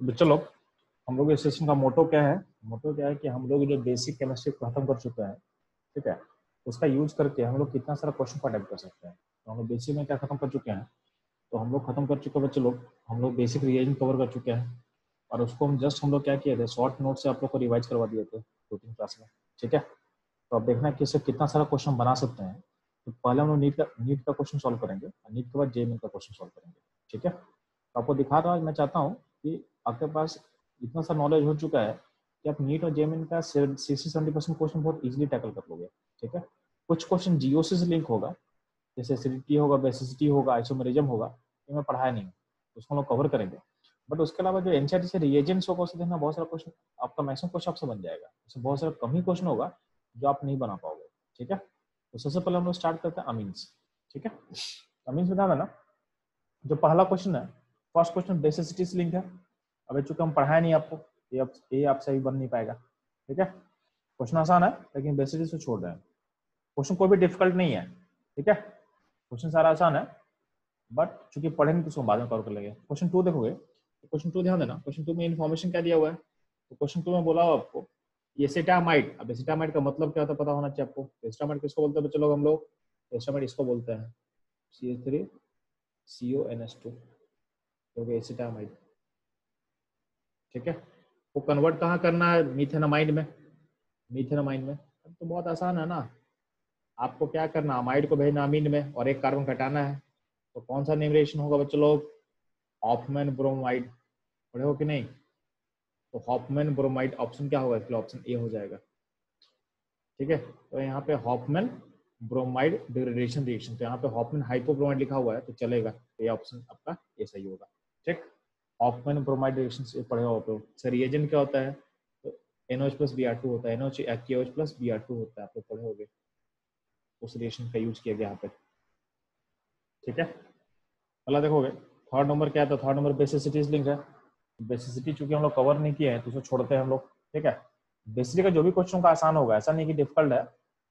बच्चों लोग हम लोग इस सेशन का मोटो क्या है? मोटो क्या है कि हम लोग जो बेसिक केमिस्ट्री खत्म कर चुके हैं, ठीक है? उसका यूज़ करके हम लोग कितना सारा क्वेश्चन को अटेम्प्ट कर सकते हैं। तो हम लोग बेसिक में क्या खत्म कर चुके हैं? तो हम लोग खत्म कर चुके हैं, बच्चे लोग। हम लोग बेसिक रिएजन कवर कर चुके हैं। और उसको हम जस्ट हम लोग क्या किए थे? शॉर्ट नोट से आप लोग को रिवाइज करवा दिए थे दो तीन क्लास में, ठीक है? तो आप देखना कि इससे कितना सारा क्वेश्चन बना सकते हैं। तो पहले हम लोग नीट का नीट का क्वेश्चन सॉल्व करेंगे, और नीट के बाद जे का क्वेश्चन सॉल्व करेंगे, ठीक है? तो आपको दिखा रहा मैं चाहता हूँ कि आपके पास इतना सा नॉलेज हो चुका है कि आप नीट और जेमिन का सिक्सटी सेवेंटी परसेंट क्वेश्चन बहुत इजीली टैकल कर लोगे, ठीक है? कुछ क्वेश्चन जियो से लिंक होगा, जैसे एसिडिटी होगा बेसिसिटी होगा आइसोमेरिज्म होगा, ये मैं पढ़ाया नहीं उसको हम लोग कवर करेंगे। बट उसके अलावा जो एनसीआरटी से रिएजेंट्स होगा उससे देखना बहुत सारा क्वेश्चन आपका मैक्सिमम क्वेश्चन आपसे बन जाएगा। उसमें बहुत सारा कम ही क्वेश्चन होगा, जो आप नहीं बना पाओगे, ठीक है? तो सबसे पहले हम लोग स्टार्ट करते हैं अमीन्स ठीक है? अमीन्स ध्यान देना जो पहला क्वेश्चन है फ़र्स्ट क्वेश्चन बेसिसिटी से लिंक है। अभी चूँकि हम पढ़ाए नहीं, आपको ये आप ये आपसे भी बन नहीं पाएगा। ठीक है? क्वेश्चन आसान है, लेकिन बेसिसिटी से छोड़ हैं क्वेश्चन कोई भी डिफ़िकल्ट नहीं है। ठीक है? क्वेश्चन सारा आसान है बट चूँकि पढ़ेंगे तो उसको बाद में कवर कर लेंगे। क्वेश्चन टू देखोगे? क्वेश्चन टू ध्यान देना। क्वेश्चन टू में इन्फॉर्मेशन क्या दिया हुआ है? तो क्वेश्चन टू में बोला हो आपको एसिटामाइड अब एसिटामाइड का मतलब क्या होता है पता होना चाहिए आपको? एसिटामाइड किसको बोलते हैं बच्चे लोग हम लोग? एसिटामाइड इसको बोलते हैं। C H three C O N S two हो गया एसिटामाइड ठीक है? वो कन्वर्ट कहाँ करना है? मीथेनामाइड में। मीथेनामाइड में। अब तो बहुत आसान है ना। आपको क्या करना? अमाइड को भेजना अमीन में और एक कार्बन घटाना है। तो कौन सा न्यूमरेशन होगा बच्चों लोग? ऑफमैन ब्रोमाइड पढ़े हो कि नहीं? तो हॉपमैन ब्रोमाइड ऑप्शन क्या होगा? इसलिए ऑप्शन ए हो जाएगा। ठीक है? तो यहाँ पे हॉपमैन ब्रोमाइड डिग्रेडेशन रिएक्शन तो यहाँ पे हॉपमैन हाइपोब्रोमाइड लिखा हुआ है तो चलेगा। तो ये ऑप्शन आपका ए सही होगा। ठीक? हॉपमैन ब्रोमाइड रिएक्शन से पढ़े हो तो सर रिएजेंट क्या होता है? तो NOH plus B R two होता है। NOH AQH plus B R two होता है। आप लोग पढ़े होगे। उस रिएक्शन का यूज़ किया गया यहाँ पे। ठीक है? अगला देखोगे। थर्ड नंबर क्या था थर्ड नंबर बेसिसिटीज लिंक है। बेसिसिटी चूँकि हम लोग कवर नहीं किए हैं तो उसे छोड़ते हैं हम लोग। ठीक है? बेसिकली का जो भी क्वेश्चन का आसान होगा, ऐसा नहीं कि डिफ़िकल्ट है,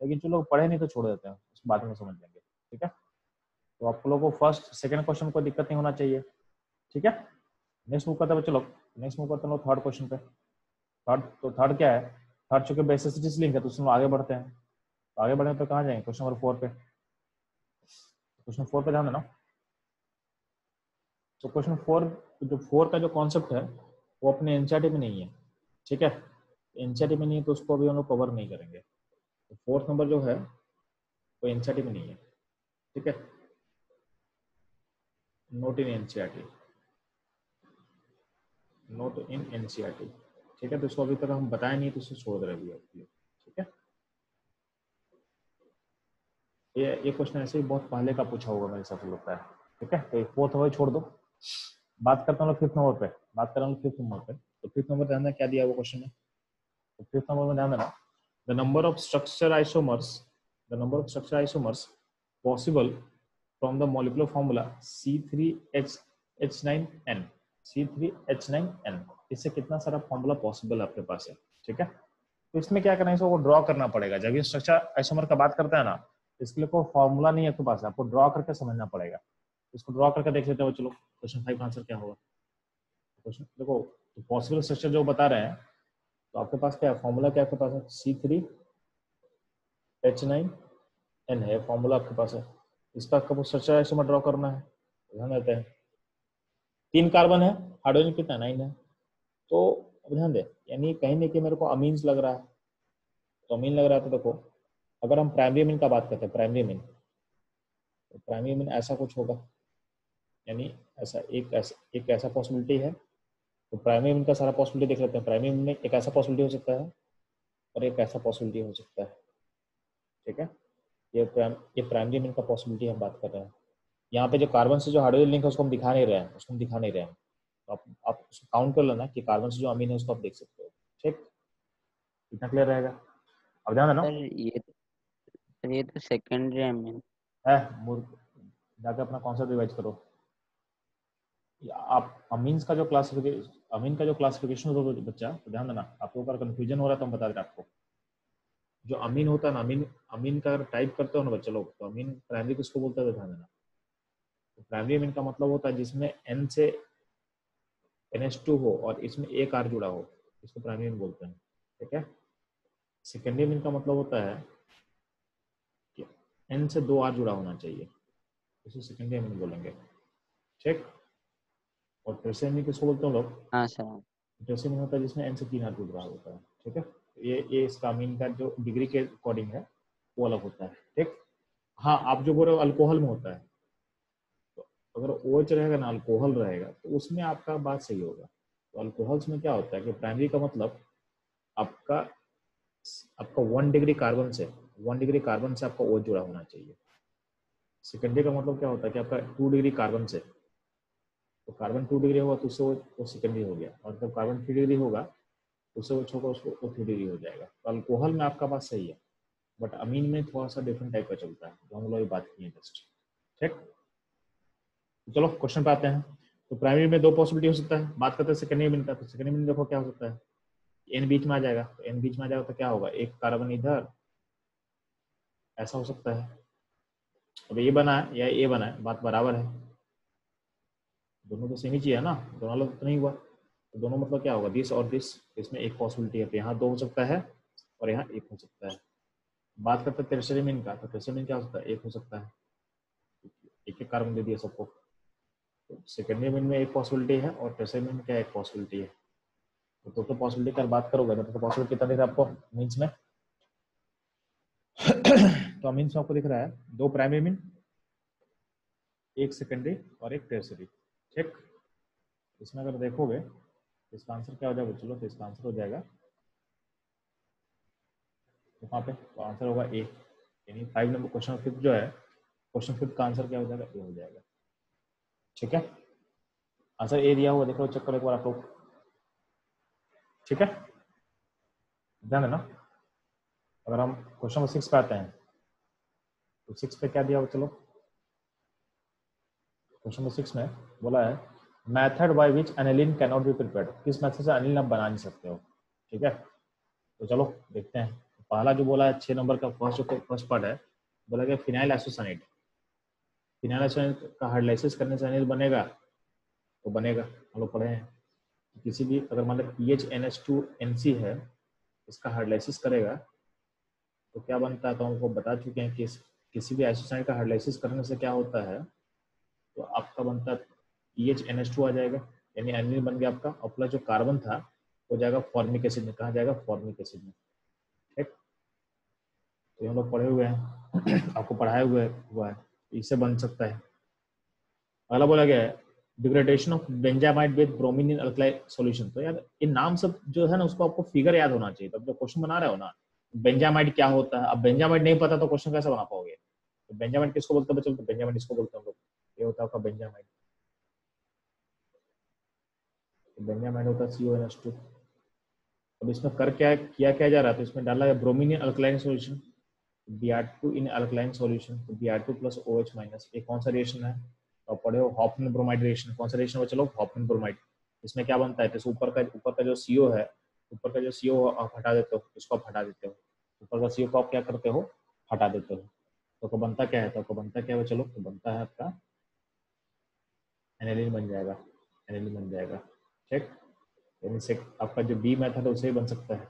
लेकिन जो लोग पढ़े नहीं तो छोड़ देते हैं। उसके बाद में समझ लेंगे ठीक है? तो आप लोगों को फ़र्स्ट सेकंड क्वेश्चन को दिक्कत नहीं होना चाहिए। ठीक है? नेक्स्ट मूव करते हैं बच्चों लोग नेक्स्ट मूव करते हैं थर्ड क्वेश्चन पे। थर्ड तो थर्ड क्या है? थर्ड चूँकि बेसिसिटीज लिंक है तो उसमें आगे बढ़ते हैं। तो आगे बढ़े तो कहाँ जाएँगे? क्वेश्चन नंबर फोर पे। क्वेश्चन फोर पे ध्यान देना। तो क्वेश्चन फोर जो फोर का जो कॉन्सेप्ट है, वो अपने एनसीआरटी में नहीं है, ठीक है? एनसीआरटी में नहीं है तो उसको अभी हम लोग कवर नहीं करेंगे। तो फोर्थ नंबर जो है, वो एनसीआरटी में नहीं है, ठीक है? Not in NCERT not in NCR ठीक है तो इसको अभी तक हम बताया नहीं तो इसे छोड़ दे रहे अभी। ठीक है? ये ये क्वेश्चन ऐसे ही बहुत पहले का पूछा होगा मेरे हिसाब से लगता है। ठीक है? तो फोर्थ नंबर छोड़ दो। बात करता हूँ फिफ्थ नंबर पे। बात कर रहा हूँ फिफ्थ नंबर पे। तो फिफ्थ नंबर ध्यान क्या दिया वो क्वेश्चन है तो फिफ्थ नंबर में ध्यान देना। The number of structure isomers the number of structure isomers possible from the isomers formula C three H H nine N C three H nine N इससे कितना सारा फॉर्मूला पॉसिबल आपके पास है ठीक है? तो इसमें क्या करना है? इसको ड्रॉ करना पड़ेगा। जब ये स्ट्रक्चर आइसोमर का बात करते हैं ना, इसके लिए कोई फॉर्मूला नहीं है आपके पास आपको ड्रॉ करके समझना पड़ेगा। इसको ड्रॉ करके देख लेते हो चलो क्वेश्चन फाइव का आंसर क्या होगा? क्वेश्चन देखो तो पॉसिबल स्ट्रक्चर जो बता रहे हैं तो आपके पास क्या है? फॉर्मूला क्या आपके पास है? C three H nine N है। फॉर्मूला आपके पास है। इसका आपको स्ट्रक्चर में ड्रॉ करना है। ध्यान देते हैं। तीन कार्बन है हाइड्रोजन कितना नाइन है। तो ध्यान दे, यानी कहीं नहीं कहीं मेरे को अमीन्स लग रहा है। तो अमीन लग रहा है तो देखो, अगर हम प्राइमरी अमीन का बात करते हैं प्राइमरी अमीन तो प्राइमरी अमीन ऐसा कुछ होगा। यानी ऐसा एक ऐसा एक ऐसा पॉसिबिलिटी है। तो प्राइमरी मीन का सारा पॉसिबिलिटी देख लेते हैं। प्राइमरी मीन में एक ऐसा पॉसिबिलिटी हो सकता है और एक ऐसा पॉसिबिलिटी हो सकता है। ठीक है? ये प्राइम ये प्राइमरी मीन का पॉसिबिलिटी हम बात कर रहे हैं। यहाँ पे जो कार्बन से जो हाइड्रोजन लिंक है उसको हम दिखा नहीं रहे हैं उसको हम दिखा नहीं रहे हैं। तो आप आप उसको काउंट कर लेना कि कार्बन से जो अमीन है उसको आप देख सकते हो। ठीक? कितना क्लियर रहेगा? अब ध्यान देना ये तो ये तो सेकेंडरी अमीन है जाकर अपना कॉन्सेप्ट रिवाइज करो? आप अमीन्स का जो क्लासिफिकेशन अमीन का जो क्लासिफिकेशन होता है बच्चा तो ध्यान देना आप लोगों का कंफ्यूजन हो रहा है तो हम बता दें आपको। जो अमीन होता है ना अमीन अमीन का अगर टाइप करते हो ना बच्चे लोग तो अमीन प्राइमरी किसको बोलते हैं ध्यान देना। तो प्राइमरी अमीन का मतलब होता है जिसमें एन से NH2 हो और इसमें एक आर जुड़ा हो इसको प्राइमरी मीन बोलते हैं ठीक है? सेकेंडरी मीन का मतलब होता है कि एन से दो आर जुड़ा होना चाहिए इसे सेकेंडरी मीन बोलेंगे ठीक? और टर्सरी मीन किसको बोलते हैं लोग? हाँ सर। टर्सरी मीन होता है जिसमें एन से तीन आर जुड़ रहा होता है ठीक है? ये ये इसका मीन का जो डिग्री के अकॉर्डिंग है वो अलग होता है ठीक? हाँ आप जो बोल रहे हो अल्कोहल में होता है अगर ओएच रहेगा ना अल्कोहल रहेगा तो उसमें आपका बात सही होगा। तो अल्कोहल्स में क्या होता है कि प्राइमरी का मतलब आपका आपका वन डिग्री कार्बन से वन डिग्री कार्बन से आपका ओएच जुड़ा होना चाहिए। सेकेंडरी का मतलब क्या होता है कि आपका टू डिग्री कार्बन से तो कार्बन टू डिग्री होगा तो उससे वो सेकेंडरी हो गया। और जब कार्बन थ्री डिग्री होगा तो उससे वो छोटा उसको, वो थ्री डिग्री हो जाएगा। तो अल्कोहल में आपका बात सही है बट अमीन में थोड़ा सा डिफरेंट टाइप का चलता है, जो हम लोग बात किए जस्ट ठीक? चलो क्वेश्चन पे आते हैं। तो प्राइमरी में दो पॉसिबिलिटी हो सकता है। बात करते हैं सेकेंडरी मीन का तो सेकेंडरी मीन देखो क्या हो सकता है। एन बीच में आ जाएगा। तो एन बीच में आ जाएगा तो क्या होगा? एक कार्बन इधर। ऐसा हो सकता है। अब ये बना है, या ये बना है। बात बराबर है। दोनों तो सेम ही है ना। दोनों अलग तो नहीं हुआ। तो दोनों मतलब क्या होगा? दिस और दिस इसमें एक पॉसिबिलिटी है। तो यहाँ दो हो सकता है और यहाँ एक हो सकता है। बात करते हैं तेरसरी का। तो तेरसरी क्या हो सकता है? एक हो सकता है। एक एक कार्बन दे दिया सबको। तो सेकेंडरी मीन में एक पॉसिबिलिटी है और तेरसरी मीन में क्या एक पॉसिबिलिटी है? तो टोटल तो पॉसिबिलिटी का बात करोगे तो पॉसिबिलिटी कितना दिख रहा है आपको? मीन्स में? तो मीन्स में आपको दिख रहा है दो प्राइमरी मीन एक सेकेंडरी और एक टेरसरी ठीक? इसमें अगर देखोगे तो इसका आंसर क्या हो जाएगा? चलो तो इसका आंसर हो जाएगा। तो वहाँ पे? तो आंसर होगा ए यानी फाइव नंबर क्वेश्चन फिफ्थ जो है क्वेश्चन फिफ्थ का आंसर क्या हो जाएगा? ए हो जाएगा। ठीक है? आंसर ए दिया हुआ, देख लो चेक करो एक बार आप लोग ठीक है? ध्यान देना। अगर हम क्वेश्चन नंबर सिक्स पे आते हैं तो सिक्स पे क्या दिया हुआ, चलो? क्वेश्चन नंबर सिक्स में बोला है method by which aniline can not be prepared किस मेथड से एनिलिन आप बना नहीं सकते हो? ठीक है? तो चलो, देखते हैं। पहला जो बोला है, छह नंबर का फ़र्स्ट जो फ़र्स्ट पार्ट है, बोला गया फिनाइल एसोसनेट फिनाइल एसोसनेट का हाइड्रोलाइसिस करने से बनेगा तो बनेगा। हम लोग पढ़े हैं। किसी भी, अगर मतलब P H N H two N C है, इसका हाइड्रोलाइसिस करेगा तो क्या बनता है तो हमको बता चुके हैं कि किसी भी एसोसाइड का हाइड्रोलाइसिस करने से क्या होता है तो आपका बनता P H N H two आ जाएगा, यानी एनिल बन गया आपका, और जो कार्बन था, वो जाएगा फॉर्मिक एसिड में। कहा जाएगा? फॉर्मिक एसिड में। ठीक? तो हम लोग पढ़े हुए हैं, आपको पढ़ाए हुए हुआ है। इससे बन सकता है। अगला बोला गया है degradation of benzamide with bromine in alkaline solution तो यार इन नाम सब जो है ना, उसको आपको फिगर याद होना चाहिए। तब जो क्वेश्चन बना रहे हो ना बेंजामाइट क्या होता है? अब बेंजामाइड नहीं पता तो क्वेश्चन कैसे बना पाओगे? तो बेंजामाइड किसको बोलते हैं? तो बेंजामाइड इसको बोलते हैं ये होता है आपका बेंजामाइड बेंजामाइड होता है सीओ अब इसमें कर क्या, किया, क्या जा रहा है? तो इसमें डाला है bromine alkaline solution Br2 in alkaline solution तो Br2 प्लस OH माइनस ये कौन सा रिएक्शन है? तो पढ़े हो हॉफमैन ब्रोमाइड रिएक्शन कौन सा रिएक्शन हो? चलो हॉफमैन ब्रोमाइड इसमें क्या बनता है? तो ऊपर का ऊपर का जो सीओ है, ऊपर का जो सीओ आप हटा देते हो इसको आप हटा देते हो। ऊपर का सीओ को आप क्या करते हो? हटा देते हो। तो को बनता क्या है? तो को बनता क्या है चलो तो बनता है आपका एनेलिन बन जाएगा एनेलिन बन जाएगा। ठीक? यानी से आपका जो बी मेथड है, उसे ही बन सकता है।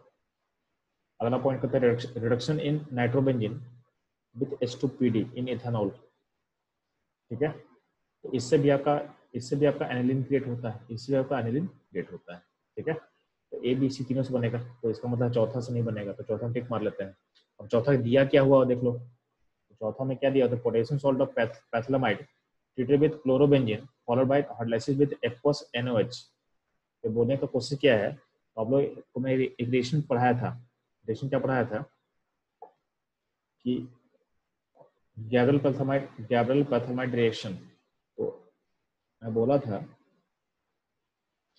अगला पॉइंट करते हैं reduction in nitrobenzene with H two P D in ethanol ठीक है? तो इससे भी आपका, इससे भी आपका एनिलिन क्रिएट होता है। इससे भी आपका एनिलिन क्रिएट होता है। ठीक है? तो ए बी सी तीनों से बनेगा। तो इसका मतलब चौथा से नहीं बनेगा तो चौथा टिक मार लेते हैं। अब चौथा दिया क्या हुआ, देख लो। तो चौथा में क्या दिया तो potassium salt of phthalimide treated with chlorobenzene followed by hydrolysis with aqueous NOH तो बोलने का कोशिश क्या है। तो आप लोग को मैं एक रिएक्शन पढ़ाया था। रिएक्शन क्या पढ़ाया था? कि गैब्रल पैथलमाइड गैब्रल पैथलमाइड रिएक्शन तो मैं बोला था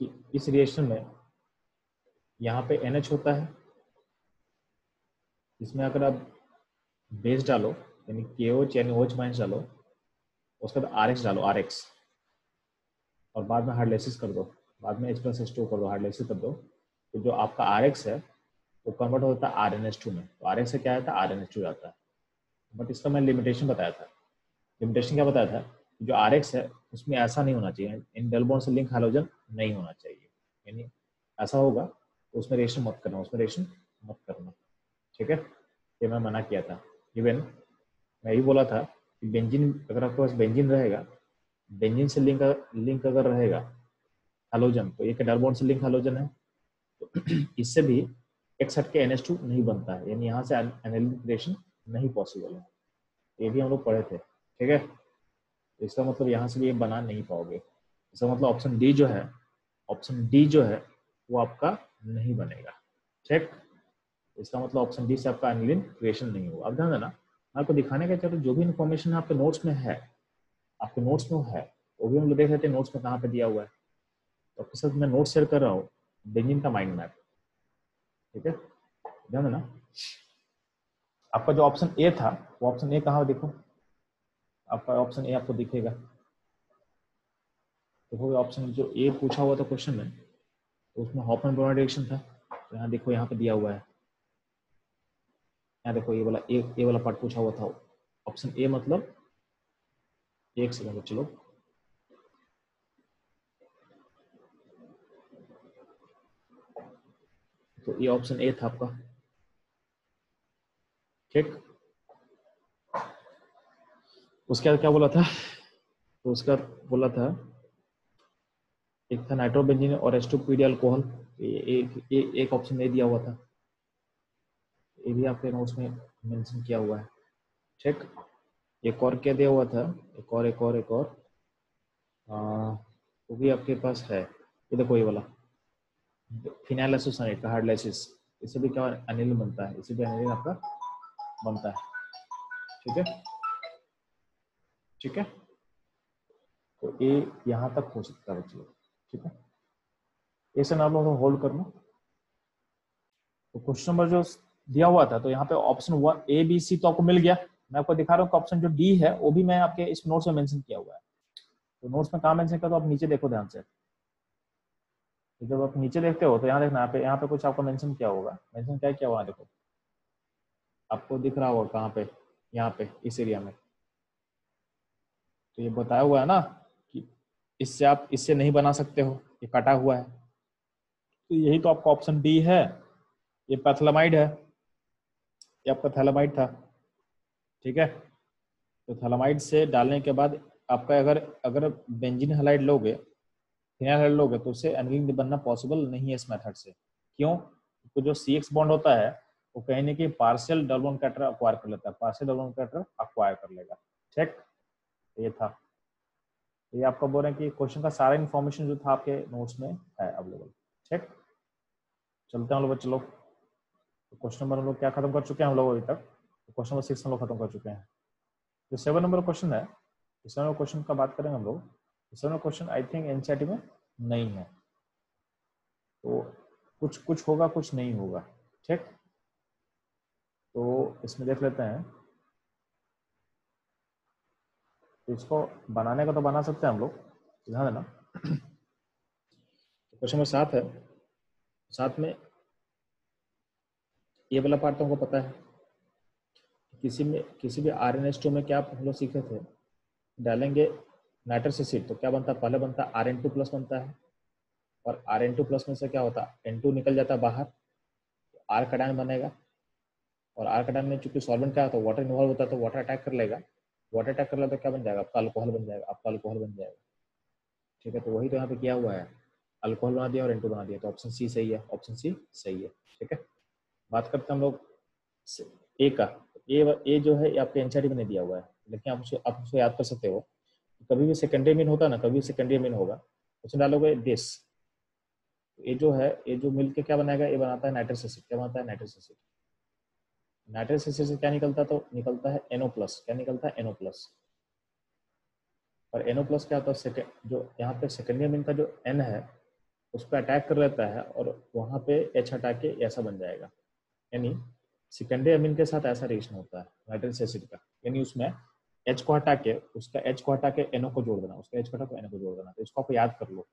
कि इस रिएक्शन में यहाँ पे NH होता है। इसमें अगर आप बेस डालो, यानी के ओच यानी ओच माइनस डालो, उसके बाद आर एक्स डालो आर एक्स और बाद में हार्डलेसिस कर दो। बाद में एच प्लस एच टू कर दो हार्डलेसिस कर दो। तो जो आपका आर एक्स है वो कन्वर्ट होता है आर एन एस टू में। तो आर एक्स से क्या आता है? आर एन एस टू जाता है। बट इसका मैं लिमिटेशन बताया था। लिमिटेशन क्या बताया था? जो आर एक्स है, उसमें ऐसा नहीं होना चाहिए। इन डल बॉन्ड से लिंक हाइड्रोजन नहीं होना चाहिए। यानी ऐसा होगा तो उसमें रिएक्शन मत करना, उसमें रिएक्शन मत करना। ठीक है? ये मैं मना किया था। इवन मैं यही बोला था कि बेंजिन अगर आपके पास बेंजिन रहेगा बेंजिन से लिंक लिंक अगर रहेगा हेलोजन तो ये डरबोन से लिंक हेलोजन है? तो इससे भी एक सेट के एन नहीं बनता है। यानी यहाँ से एनालिन नहीं पॉसिबल है। ये भी हम लोग पढ़े थे। ठीक है? तो इसका मतलब यहाँ से भी ये बना नहीं पाओगे। इसका मतलब ऑप्शन डी जो है ऑप्शन डी जो है, वो आपका नहीं बनेगा। ठीक? इसका मतलब ऑप्शन डी से आपका एनिलिन क्रिएशन नहीं होगा। अब ध्यान देना, आपको दिखाने का चाहते जो भी इन्फॉर्मेशन आपके नोट्स में है, आपके नोट्स में है, वो भी हम लोग देख रहे थे नोट्स में कहाँ पे दिया हुआ है। तो आपके साथ मैं नोट शेयर कर रहा हूँ बेंजिन का माइंड मैप ठीक है? ध्यान देना। आपका जो ऑप्शन ए था, वो ऑप्शन ए कहाँ देखो? आपका ऑप्शन ए आपको दिखेगा। देखो ऑप्शन जो ए पूछा हुआ था क्वेश्चन में तो उसमें हॉपन डायरेक्शन था। तो यहाँ देखो, यहाँ पे दिया हुआ है। यहाँ देखो, ये वाला ए ए वाला पार्ट पूछा हुआ था। ऑप्शन ए मतलब एक सेकंड चलो। तो ये ऑप्शन ए था आपका। ठीक। उसके बाद क्या बोला था? तो उसका बोला था, एक था नाइट्रोबेंजीन और एस्टोपीडी अल्कोहल एक ऑप्शन ए दिया हुआ था। ये भी आपके नोट्स में मेंशन किया हुआ है। ठीक। एक और क्या दिया हुआ था? एक और एक और एक और। वो भी आपके पास है। ये देखो ये वाला। फिनाइल एसोसनेट का हार्डलाइसिस इससे भी क्या अनिल बनता है इससे भी अनिल आपका बनता है ठीक है ठीक है तो ये यहाँ तक हो सकता है बच्चों। ठीक है? ये से आप लोगों होल्ड कर लो तो क्वेश्चन नंबर जो दिया हुआ था तो यहाँ पे option one A B C तो आपको मिल गया। मैं आपको दिखा रहा हूँ ऑप्शन जो डी है, वो भी मैं आपके इस नोट्स में मेंशन किया हुआ है। तो नोट्स में कहा मेंशन कर तो आप नीचे देखो ध्यान से। जब आप नीचे देखते हो तो यहाँ देखना, यहाँ पे यहाँ पे कुछ आपको मेंशन किया होगा। मेंशन क्या किया हुआ देखो। आपको दिख रहा होगा कहाँ पे? यहाँ पे, इस एरिया में। तो ये बताया हुआ है ना कि इससे आप, इससे नहीं बना सकते हो। ये कटा हुआ है। तो यही तो आपका ऑप्शन डी है। ये पैथलमाइड है। ये आपका थैलामाइड था। ठीक है? तो थैलामाइड से डालने के बाद आपका अगर अगर बेंजिन हलाइड लोगे फिनाइल हेलाइड लोगे तो उससे एनिलिन बनना पॉसिबल नहीं है इस मेथड से। क्यों? तो जो सी एक्स बॉन्ड होता है, वो कहीं ना कहीं पार्शियल डबल कैटर अक्वायर कर लेता है। पार्शियल डबल कैटर अक्वायर कर लेगा। ठीक ये था। ये आपका बोल रहे हैं कि क्वेश्चन का सारा इन्फॉर्मेशन जो था आपके नोट्स में है अवेलेबल ठीक चलते हैं लोग चलो क्वेश्चन नंबर हम लोग क्या खत्म कर चुके हैं हम लोग अभी तक? क्वेश्चन नंबर सिक्स हम लोग खत्म कर चुके हैं। जो सेवन नंबर क्वेश्चन है सेवन नंबर क्वेश्चन का बात करेंगे हम लोग। Seven question I think NCERT में नहीं है। तो कुछ कुछ होगा, कुछ नहीं होगा। ठीक? तो इसमें देख लेते हैं। तो इसको बनाने का तो बना सकते हैं हम लोग। ध्यान देना। क्वेश्चन नंबर सात है। साथ में ये वाला पार्ट तो हमको पता है किसी में, किसी भी आर एन एस टू में क्या हम लोग सीखे थे? डालेंगे नाइट्रस एसिड तो क्या बनता है? पहले बनता है आर एन टू प्लस बनता है। और आर एन टू प्लस में से क्या होता है? एन टू निकल जाता है बाहर तो आर कटान बनेगा। और आर कटान में चूँकि सॉल्वेंट क्या होता है वाटर इन्वॉल्व होता है तो वाटर अटैक कर लेगा। वाटर अटैक कर लेगा तो क्या बन जाएगा? आपका अल्कोहल बन जाएगा, आपका अल्कोहल बन जाएगा। ठीक है तो वही तो यहाँ पे किया हुआ है। अल्कोहल बना दिया और एन टू बना दिया तो ऑप्शन सी सही है ऑप्शन सी सही है। ठीक है? बात करते हम लोग ए का। ए ए जो है आपके एनसीआरटी में नहीं दिया हुआ है। लेकिन आप उसको आप उसको याद कर सकते हो। कभी भी सेकेंडरी मीन होता ना, कभी सेकेंडरी मीन होगा, उसमें डालोगे दिस ये जो है, ये जो मिल के क्या बनाएगा? ये बनाता है नाइट्रस एसिड क्या बनाता है? नाइट्रस एसिड नाइट्रस एसिड से क्या निकलता है तो निकलता है एनओ प्लस क्या निकलता है? एनओ प्लस और एनओ प्लस क्या होता है? जो यहाँ पे सेकेंडरी मीन का जो एन है, उस पर अटैक कर लेता है और वहाँ पे एच हटा के ऐसा बन जाएगा। यानी सेकेंडरी अमीन के साथ ऐसा रिएक्शन होता है नाइट्रिक एसिड का। यानी उसमें एच को हटा के, उसका एच को हटा के एनओ को जोड़ देना, उसका एच को हटा के एनओ को जोड़ देना। तो इसको आप याद कर लो।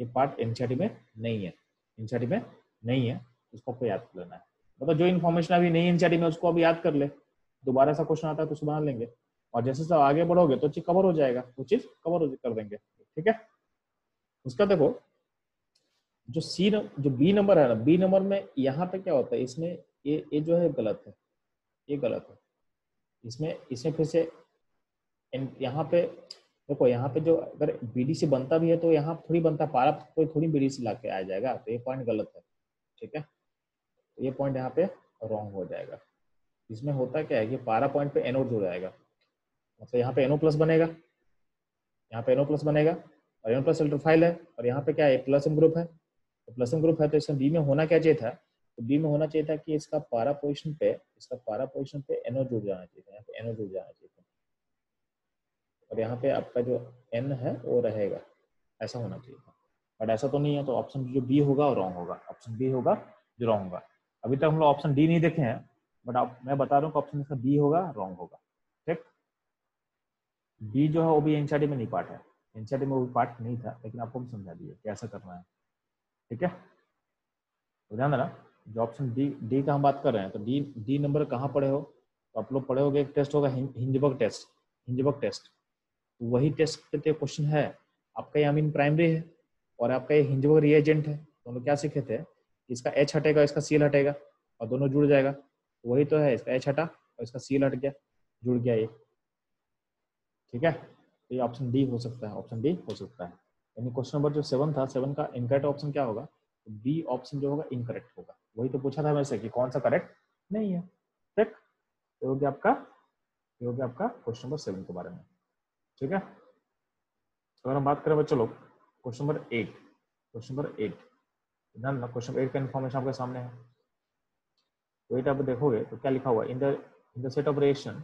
ये पार्ट एनसीआरटी में नहीं है। एनसीआरटी में नहीं है। उसको आपको याद कर लेना है। मतलब तो जो इन्फॉर्मेशन अभी नहीं एनसीआरटी में उसको अभी याद कर ले। दोबारा ऐसा क्वेश्चन आता है तो उसको बना लेंगे। और जैसे जैसे आगे बढ़ोगे तो चीज़ कवर हो जाएगा। वो चीज़ कवर कर देंगे। ठीक है? उसका देखो, जो सी जो बी नंबर है ना बी नंबर में यहाँ पे क्या होता है? इसमें ये ये जो है, गलत है। ये गलत है। इसमें इसमें फिर से यहाँ पे, देखो यहाँ पे जो अगर बीडीसी बनता भी है तो यहाँ थोड़ी बनता, पारा कोई थोड़ी बीडीसी ला के आ जाएगा तो ये पॉइंट गलत है, ठीक है? तो ये पॉइंट यहाँ पे रॉन्ग हो जाएगा। इसमें होता क्या है कि पारा पॉइंट पे एनओ जुड़ जाएगा। मतलब यहाँ पे एनओ प्लस बनेगा, यहाँ पे एनओ प्लस बनेगा, और एनओ प्लस फ़ाइल है, और यहाँ पे क्या है प्लस एम ग्रुप है। तो प्लस एम ग्रुप है तो इसमें बी में होना क्या चाहिए था? तो बी में होना चाहिए था कि इसका पारा पोजिशन पे, इसका पारा पोजिशन पे एनओ जुड़ जाना चाहिए था, यहाँ पे एनओ जुड़ जाना चाहिए था। और यहाँ पे आपका जो एन है, वो रहेगा। ऐसा होना चाहिए था। बट ऐसा तो नहीं है तो ऑप्शन जो बी होगा रॉन्ग होगा। ऑप्शन बी होगा, जो रॉन्ग होगा। अभी तक हम लोग ऑप्शन डी नहीं देखे हैं बट आप, मैं बता रहा हूँ ऑप्शन इसका बी होगा रॉन्ग होगा। ठीक? बी जो है, वो भी एनसीआरटी में नहीं पार्ट है। एनसीआरटी में वो पार्ट नहीं था, लेकिन आपको भी समझा दिए कैसा करना है। ठीक है? तो ध्यान देना। जो ऑप्शन डी डी का हम बात कर रहे हैं तो डी डी नंबर कहाँ पढ़े हो? तो आप लोग पढ़े हो एक टेस्ट होगा हिंजबर्ग टेस्ट हिंजबर्ग टेस्ट वही टेस्ट पे क्वेश्चन है, आपका ये मीन प्राइमरी है और आपका ये हिंजबर्ग रिएजेंट है। तो हम लोग क्या सीखे थे इसका एच हटेगा, इसका सील हटेगा और दोनों जुड़ जाएगा। वही तो है, इसका एच हटा और इसका सील हट गया, जुड़ गया ये। ठीक है? तो ये ऑप्शन डी हो सकता है ऑप्शन डी हो सकता है। यानी क्वेश्चन नंबर जो सेवन था सेवन का इनकरेक्ट ऑप्शन क्या होगा? बी ऑप्शन जो होगा इनकरेक्ट होगा। वही तो पूछा था वैसे कि कौन सा करेक्ट नहीं है। ठीक हो गया आपका, ये हो गया आपका क्वेश्चन नंबर सेवन के बारे में। ठीक है? अगर हम बात करें बच्चों लोग question number eight question number eight ध्यान क्वेश्चन एट का इन्फॉर्मेशन आपके सामने है। तो एट आप देखोगे तो क्या लिखा हुआ in the in the set of reaction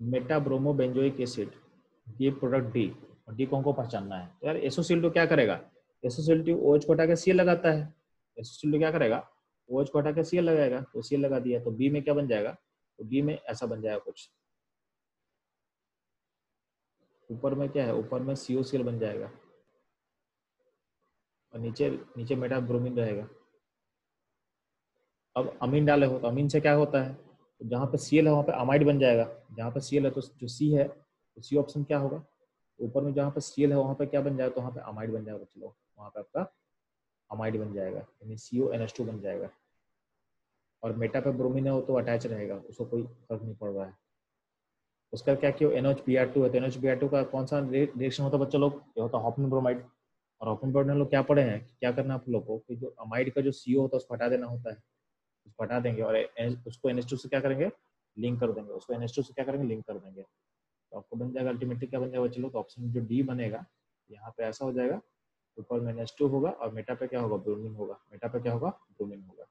metabromo benzoic acid give product D और डी को हमको पहचानना है। तो यार एसोसिल तो क्या करेगा? एसोसिल टू ओएच को हटा के सी लगाता है। एसोसिल तो क्या करेगा? ओएच को हटा के सी लगाएगा तो सी लगा दिया तो बी में क्या बन जाएगा? तो बी में ऐसा बन जाएगा कुछ। ऊपर में क्या है? ऊपर में सीओसीएल बन जाएगा। और नीचे नीचे मेटा ब्रोमीन रहेगा। अब अमीन डाले हो तो अमीन से क्या होता है? तो जहाँ पे सी है, वहाँ पे अमाइड बन जाएगा। जहाँ पे सीएल है तो जो सी है तो सी ऑप्शन क्या होगा? ऊपर में जहाँ पे सी है, वहाँ पे क्या बन जाएगा? तो वहाँ पे अमाइड बन जाएगा चलो वहाँ पे आपका अमाइड बन जाएगा, यानी C O N S two बन जाएगा। और मेटा पे ब्रोमिन है वो तो अटैच रहेगा, उसको कोई फ़र्क नहीं पड़ रहा है। उसका क्या किया N H B R two है तो N H B R two का कौन सा रिएक्शन होता है बच्चा लोग? ये होता है हॉपन ब्रोमाइड और हॉपन ब्रोमाइड लोग क्या पढ़े हैं क्या करना है आप लोग को, कि जो अमाइड का जो सीओ होता है, उसको हटा देना होता है। उसको हटा देंगे और उसको एन से क्या करेंगे? लिंक कर देंगे। उसको एन से क्या करेंगे? लिंक कर देंगे। तो आपको बन जाएगा अल्टीमेटली क्या बन जाएगा चलो तो ऑप्शन जो डी बनेगा, यहाँ पे ऐसा हो जाएगा ऊपर में एन होगा और मेटा पे क्या होगा? ब्रोमिन होगा। मेटा पे क्या होगा? ब्रोमिन होगा।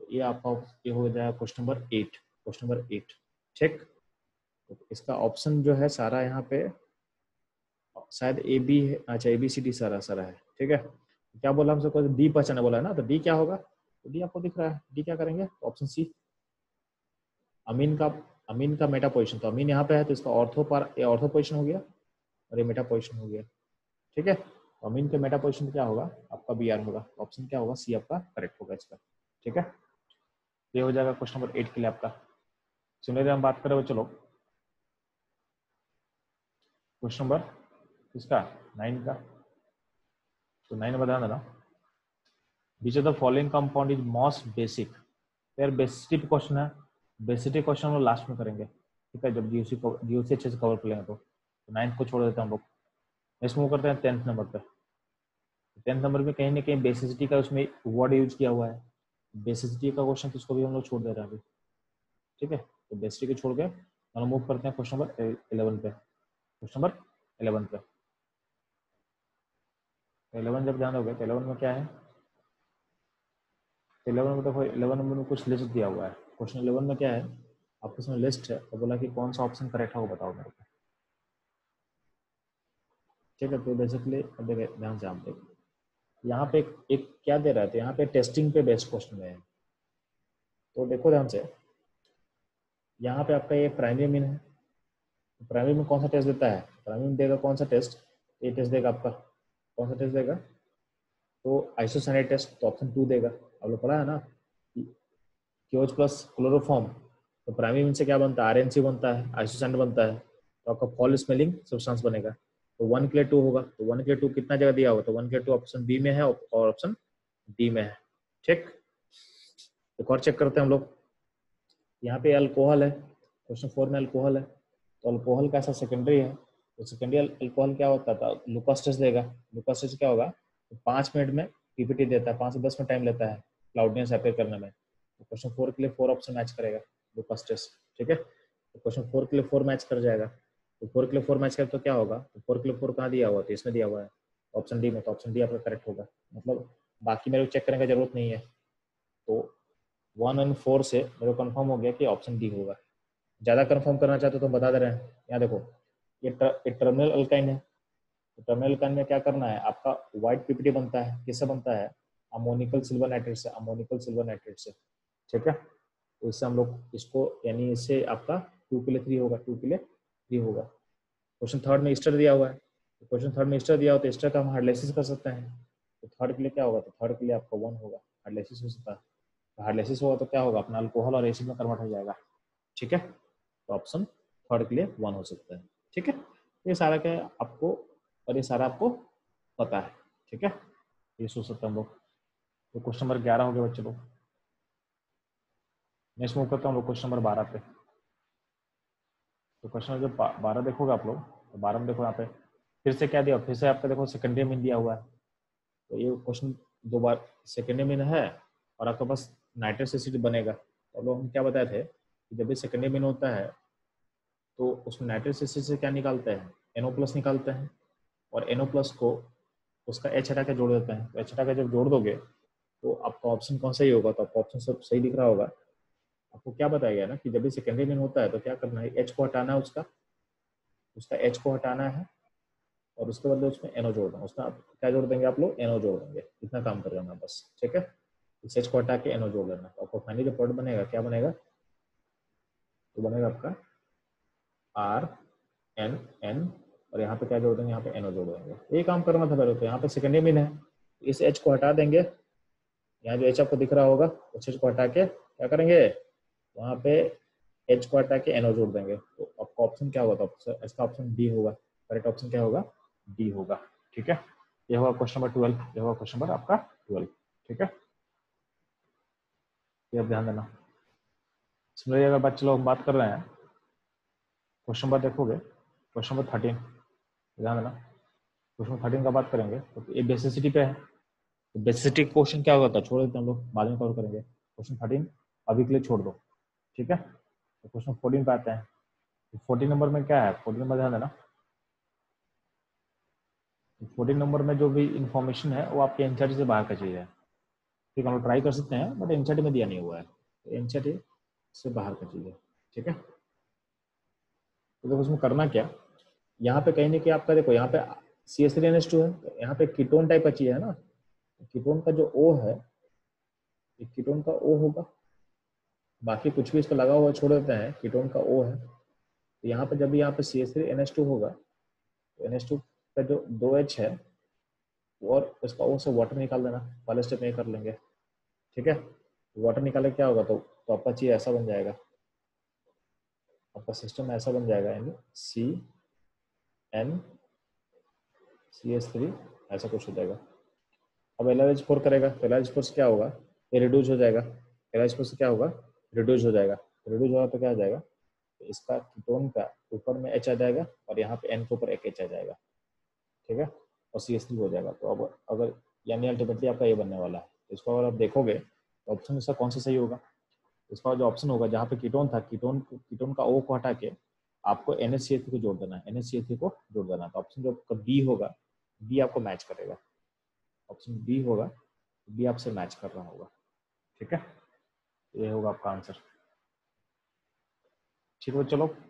तो ये आपका ये हो जाएगा question number eight question number eight ठीक? तो इसका ऑप्शन जो है सारा यहाँ पे, शायद ए बी है। अच्छा ए बी सी डी सारा सारा है। ठीक है? क्या बोला हमसे? कोई डी पहचाना बोला है ना? तो डी क्या होगा? तो डी आपको दिख रहा है। डी क्या करेंगे? ऑप्शन सी अमीन का अमीन का मेटा पोजिशन तो अमीन यहाँ पे है तो इसका ऑर्थो पर ऑर्थो पोजिशन हो गया और ये मेटा पोजिशन हो गया। ठीक है? तो अमीन के मेटा पोजिशन क्या होगा? आपका बी आर होगा। ऑप्शन क्या होगा? सी आपका करेक्ट होगा इसका। ठीक है? ये हो जाएगा क्वेश्चन नंबर एट के लिए आपका। सिमिलरली हम बात करें चलो। क्वेश्चन नंबर किसका? नाइन का। तो नाइन बता देना which of the following compound is most basic यार क्वेश्चन है। बेसिक क्वेश्चन हम लास्ट में करेंगे। ठीक है? जब जीओसी जीओसी अच्छे से कवर कर लेंगे तो। नाइन्थ को छोड़ देते हैं हम लोग। नेक्स्ट मूव करते हैं टेंथ नंबर पर टेंथ नंबर में कहीं ना कहीं बेसिसिटी का उसमें वर्ड यूज़ किया हुआ है। बेसिसिटी का क्वेश्चन किसको भी हम लोग छोड़ दे रहे हैं अभी। ठीक है? तो बेसिसिटी को छोड़ के हम मूव करते हैं क्वेश्चन नंबर इलेवन पे। क्वेश्चन नंबर इलेवन पे। इलेवन जब ध्यान होगा तो इलेवन में क्या है? इलेवन में देखो इलेवन नंबर में कुछ लिस्ट दिया हुआ है। क्वेश्चन इलेवन में क्या है? आपके इसमें लिस्ट है तो बोला कि कौन सा ऑप्शन करेक्ट है वो बताओ मेरे को। ठीक है तो बेसिकली ध्यान से आप देखो। यहाँ पे एक, क्या दे रहा है तो यहाँ पे टेस्टिंग पे बेस्ट क्वेश्चन है। तो देखो ध्यान से यहाँ पे आपका ये प्राइमरी मीन है। प्राइमरी में कौन सा टेस्ट देता है? प्राइमरी में देगा कौन सा टेस्ट ये टेस्ट देगा आपका। कौन सा टेस्ट देगा? तो आइसोसाइनेट टेस्ट तो ऑप्शन टू देगा। आप लोग पढ़ा है ना? क्योज प्लस क्लोरोफॉर्म तो प्राइमरी मीन से क्या बनता है? आर बनता है आइसोसाइनेट बनता है। तो आपका फॉल स्मेलिंग सब्सटेंस बनेगा। तो वन के लिए टू होगा तो वन के लिए टू कितना जगह दिया होगा? तो वन के लिए टू ऑप्शन बी में है और ऑप्शन डी में है। ठीक? एक और चेक करते हैं हम लोग। यहाँ पे अल्कोहल है क्वेश्चन फोर में अल्कोहल है। तो अल्कोहल का ऐसा सेकेंडरी है। तो सेकेंडरी अल्कोहल क्या होता था? लुकास्टेज देगा। लुकास्टेज क्या होगा? तो पाँच मिनट में पीपीटी देता है, पाँच से दस मिनट टाइम लेता है क्लाउडनेस अपेयर करने में। तो क्वेश्चन फोर के लिए फोर ऑप्शन मैच करेगा लुकास्टेज ठीक है? तो क्वेश्चन फोर के लिए फोर मैच कर जाएगा। तो फोर के लिए फोर मैच करे तो क्या होगा? तो फोर के लिए फोर कहाँ दिया हुआ? तो इसमें दिया हुआ है। ऑप्शन डी में तो ऑप्शन डी आपका करेक्ट होगा। मतलब बाकी मेरे को चेक करने की ज़रूरत नहीं है। तो वन एंड फोर से मेरे को कंफर्म हो गया कि ऑप्शन डी होगा। ज़्यादा कन्फर्म करना चाहते हो तो बता दे रहे हैं। यहाँ देखो, ये टर्मिनल अल्काइन है। तो टर्मिनल अल्काइन में क्या करना है? आपका व्हाइट पीपीटी बनता है। किससे बनता है? अमोनिकल सिल्वर नाइट्रेट से अमोनिकल सिल्वर नाइट्रेट से। ठीक है? तो इससे हम लोग, इसको, यानी इससे आपका टू के लिए थ्री होगा। टू के लिए थ्री होगा। क्वेश्चन थर्ड में ईस्टर दिया हुआ है। क्वेश्चन थर्ड में ईस्टर दिया हो तो ईस्टर का हम हार्डलेसिस कर सकते हैं। तो थर्ड के लिए क्या होगा? तो थर्ड के लिए आपका वन होगा। हार्डलेसिस हो सकता है। तो हार्डलेसिस होगा तो क्या होगा? अपना अल्कोहल और एसिड में कन्वर्ट हो जाएगा। ठीक है? तो ऑप्शन थर्ड के लिए वन हो सकता है। ठीक है? ये सारा क्या आपको और ये सारा आपको पता है। ठीक है? ये सोच सकते हम लोग। तो क्वेश्चन नंबर ग्यारह हो गया बच्चे लोग। नेक्स्ट मूव करता हूँ लोग क्वेश्चन नंबर बारह पे। तो क्वेश्चन जब बारह देखोगे आप लोग? तो बारह में देखो यहाँ पे। फिर से क्या दिया, फिर से आपका देखो सेकेंडरी मीन दिया हुआ है। तो ये क्वेश्चन दो बार सेकेंडरी मीन है और आपके पास नाइट्रस एसिड बनेगा। तो लोग हम क्या बताए थे? कि जब भी सेकेंडरी मीन होता है तो उसमें नाइट्रस एसिड से क्या निकालते हैं? एनओ प्लस निकालते हैं और एनओ प्लस को उसका एच हटा के जोड़ देते हैं। तो एच हटा के जब जोड़ दोगे तो आपका ऑप्शन कौन सा ही होगा? तो आपका ऑप्शन सब सही दिख रहा होगा। आपको क्या बताया गया ना कि जब भी सेकेंडरी मीन होता है तो क्या करना है? एच को हटाना है उसका। उसका एच को हटाना है और उसके बदले उसमें एनओ जोड़ना उसमें आप क्या जोड़ देंगे आप लोग? एनओ जोड़ देंगे। इतना काम कर लेना बस, ठीक है? इस एच को हटा के एनओ जोड़ लेना। आपको फाइनली जो प्रोडक्ट बनेगा, क्या बनेगा? तो बनेगा आपका आर एन एन और यहाँ पे क्या जोड़ देंगे? यहाँ पे एनओ जोड़ देंगे। ये काम करना था पहले तो। यहाँ पे सेकेंडरी मीन है। इस एच को हटा देंगे। यहाँ जो एच आपको दिख रहा होगा, उस एच को हटा के क्या करेंगे? वहाँ पे एच को हटा के एनओ जोड़ देंगे। तो आपका ऑप्शन क्या होगा तो इसका ऑप्शन डी होगा। करेक्ट ऑप्शन क्या होगा? डी होगा। ठीक है? ये होगा क्वेश्चन नंबर ट्वेल्व ये होगा क्वेश्चन नंबर आपका ट्वेल्व ठीक है? ये ध्यान देना। इसमें अगर बच्चे लोग बात कर रहे हैं क्वेश्चन नंबर देखोगे क्वेश्चन नंबर थर्टीन ध्यान देना। क्वेश्चन नंबर थर्टीन का बात करेंगे तो ये बेसिसिटी पे है। तो बेसिसिटी क्वेश्चन क्या होगा छोड़ देते हम लोग। बाद में कवर करेंगे। क्वेश्चन थर्टीन अभी के लिए छोड़ दो। ठीक है? तो क्वेश्चन फोर्टीन पे आते हैं। तो फोर्टीन नंबर में क्या है? फोर्टीन नंबर ध्यान देना। फोर्टीन नंबर में जो भी इंफॉर्मेशन है, वो आपके एनसीआरटी से बाहर का है। ठीक है, हम लोग ट्राई कर सकते हैं बट एनसीआरटी में दिया नहीं हुआ है। तो एनसीआरटी से बाहर का है। ठीक है? तो देखो उसमें करना क्या? यहाँ पे कहीं ना कि आपका देखो, यहाँ पे C S N S two है तो यहाँ पे कीटोन टाइप का चीज़ है ना? कीटोन का जो ओ है कीटोन का ओ होगा। बाकी कुछ भी इसका लगा हुआ छोड़ देते हैं कीटोन का ओ है। तो यहाँ पे जब भी यहाँ पे C S three N H two होगा तो एन एच टू का जो दो एच है और उसका ओ से वाटर निकाल देना पहले स्टेप में कर लेंगे। ठीक है? वाटर निकाले क्या होगा तो, तो आपका चीज़ ऐसा बन जाएगा। आपका सिस्टम ऐसा बन जाएगा यानी C N C S three ऐसा कुछ हो जाएगा। अब एल एच फोर करेगा तो एल एच फोर से क्या होगा? ये रिड्यूस हो जाएगा। एल एच फोर से क्या होगा? रिड्यूस हो जाएगा। रिड्यूस होगा तो क्या आ जाएगा? तो इसका कीटोन का ऊपर में एच आ जाएगा और यहाँ पे एन के ऊपर एक एच आ जाएगा। ठीक है? और सी एस थ्री हो जाएगा। तो अब अगर यानी अल्टीमेटली आपका ये बनने वाला है। तो इसको अगर आप देखोगे तो ऑप्शन इसका कौन सा सही होगा? इसका जो ऑप्शन होगा, जहाँ पे कीटोन था कीटोन कीटोन का ओ को हटा के आपको एन एस को जोड़ देना है। एन एस को जोड़ देना है। तो ऑप्शन जो आपका बी होगा बी आपको मैच करेगा। ऑप्शन बी होगा बी आपसे मैच कर रहा होगा। ठीक है? ये होगा आपका आंसर। ठीक है चलो।